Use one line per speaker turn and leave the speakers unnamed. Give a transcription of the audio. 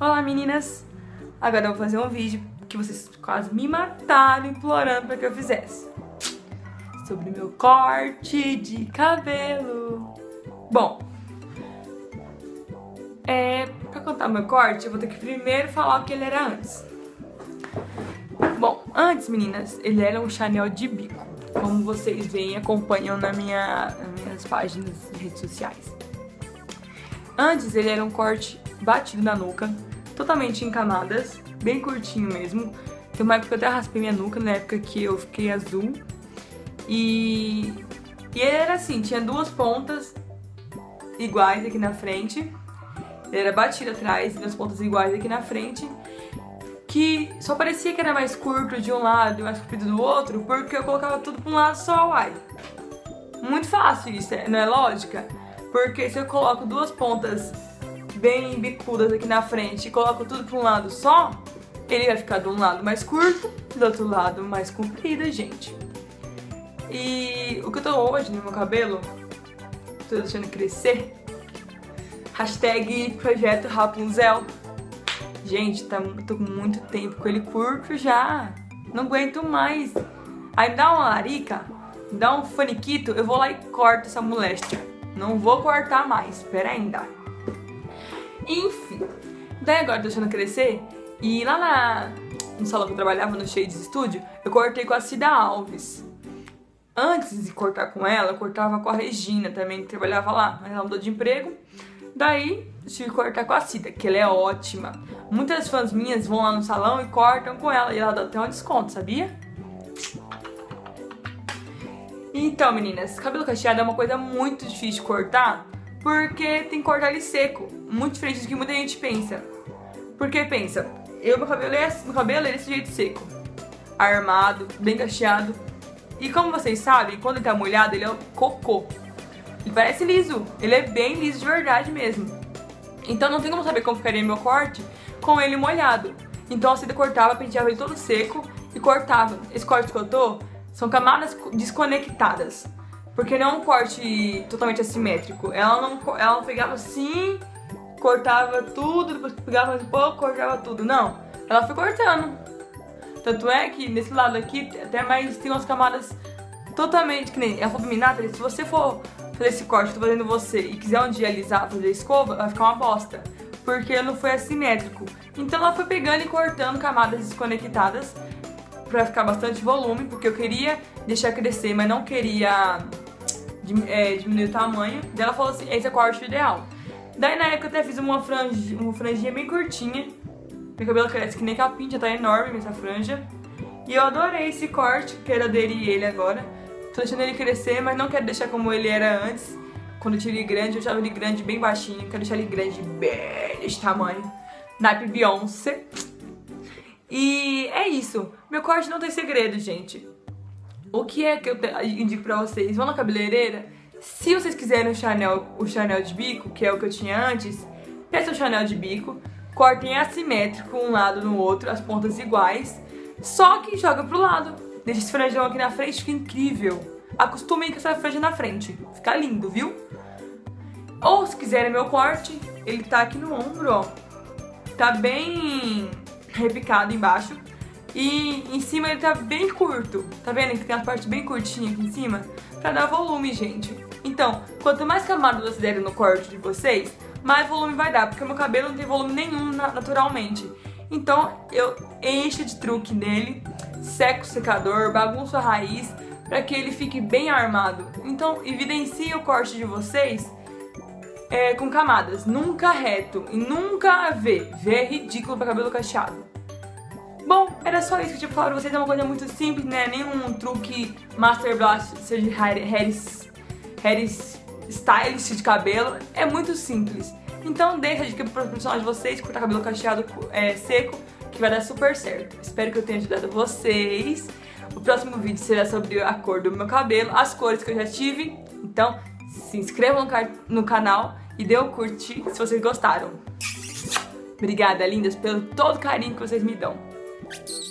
Olá meninas! Agora eu vou fazer um vídeo que vocês quase me mataram implorando para que eu fizesse. Sobre meu corte de cabelo. Bom, é, pra contar meu corte, eu vou ter que primeiro falar o que ele era antes. Bom, antes, meninas, ele era um Chanel de bico. Como vocês veem acompanham na minha, nas minhas páginas de redes sociais. Antes, ele era um corte batido na nuca, totalmente em camadas, bem curtinho mesmo. Tem uma época que eu até raspei minha nuca, na época que eu fiquei azul. E, e ele era assim, tinha duas pontas iguais aqui na frente. Ele era batido atrás, duas pontas iguais aqui na frente. Que só parecia que era mais curto de um lado e mais comprido do outro, porque eu colocava tudo pra um lado só, uai. Muito fácil isso, não é lógica? Porque se eu coloco duas pontas bem bicudas aqui na frente e coloco tudo para um lado só, ele vai ficar de um lado mais curto, do outro lado mais comprido, gente. E o que eu tô hoje no meu cabelo, tô deixando crescer, hashtag projeto Rapunzel. Gente, tá, tô com muito tempo com ele curto já, não aguento mais. Aí dá uma larica, dá um faniquito, eu vou lá e corto essa moléstia. Não vou cortar mais, espera ainda. Enfim. Daí agora deixando crescer. E lá na, no salão que eu trabalhava, no Shades Studio, eu cortei com a Cida Alves. Antes de cortar com ela, eu cortava com a Regina também, que trabalhava lá, mas ela mudou de emprego. Daí, que cortar com a Cida, que ela é ótima. Muitas fãs minhas vão lá no salão e cortam com ela, e ela dá até um desconto, sabia? Então, meninas, cabelo cacheado é uma coisa muito difícil de cortar, porque tem que cortar ele seco, muito diferente do que muita gente pensa. Porque pensa, eu meu cabelo é meu cabelo é desse jeito seco, armado, bem cacheado. E como vocês sabem, quando ele tá molhado, ele é cocô. Ele parece liso, ele é bem liso de verdade mesmo. Então não tem como saber como ficaria meu corte com ele molhado. Então a Cida cortava, penteava ele todo seco e cortava. Esse corte que eu tô são camadas desconectadas. Porque não é um corte totalmente assimétrico. Ela não, ela pegava assim, cortava tudo, depois pegava um pouco, cortava tudo. Não, ela foi cortando. Tanto é que nesse lado aqui, até mais tem umas camadas totalmente que nem. Mim, Nathalie, se você for fazer esse corte tô fazendo você e quiser um dia alisar, fazer escova, vai ficar uma bosta. Porque não foi assimétrico. Então ela foi pegando e cortando camadas desconectadas pra ficar bastante volume, porque eu queria deixar crescer, mas não queria é, diminuir o tamanho. Daí ela falou assim, esse é o corte ideal. Daí na época eu até fiz uma, franja, uma franjinha bem curtinha. Meu cabelo cresce que nem capim, já tá enorme essa franja. E eu adorei esse corte, quero aderir ele agora. Tô deixando ele crescer, mas não quero deixar como ele era antes. Quando eu tirei grande, eu deixava ele grande bem baixinho. Quero deixar ele grande bem desse tamanho. Naipe Beyoncé. E é isso. Meu corte não tem segredo, gente. O que é que eu indico pra vocês? Vão na cabeleireira. Se vocês quiserem o Chanel, o Chanel de bico, que é o que eu tinha antes, peça o Chanel de bico, cortem assimétrico um lado no outro, as pontas iguais, só que joga pro lado. Deixa esse franjão aqui na frente, fica incrível. Acostumem com essa franja na frente, fica lindo, viu? Ou se quiserem meu corte, ele tá aqui no ombro, ó. Tá bem repicado embaixo. E em cima ele tá bem curto, tá vendo que tem a parte bem curtinha aqui em cima? Pra dar volume, gente. Então, quanto mais camadas vocês derem no corte de vocês, mais volume vai dar, porque meu cabelo não tem volume nenhum naturalmente. Então, eu encho de truque nele, seco o secador, bagunço a raiz, para que ele fique bem armado. Então, evidencie o corte de vocês é, com camadas, nunca reto e nunca V. V é ridículo para cabelo cacheado. Bom, era só isso que eu tinha pra falar pra vocês. É uma coisa muito simples, né? Nenhum truque Master Blast, seja Harris, Harris Stylist de cabelo. É muito simples. Então deixa a dica pro profissional de vocês, cortar cabelo cacheado é, seco, que vai dar super certo. Espero que eu tenha ajudado vocês. O próximo vídeo será sobre a cor do meu cabelo, as cores que eu já tive. Então se inscrevam no, no canal e dê o um curtir se vocês gostaram. Obrigada, lindas, pelo todo carinho que vocês me dão. Thank you.